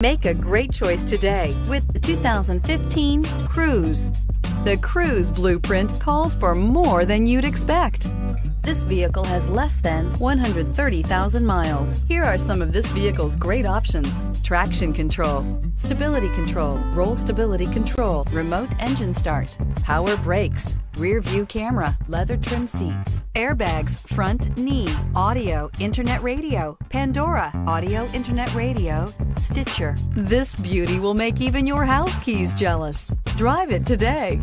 Make a great choice today with the 2015 Cruze. The Cruze blueprint calls for more than you'd expect. This vehicle has less than 130,000 miles. Here are some of this vehicle's great options. Traction control, stability control, roll stability control, remote engine start, power brakes, rear view camera, leather trim seats, airbags, front knee, audio, internet radio, Pandora, audio, internet radio, Stitcher. This beauty will make even your house keys jealous. Drive it today.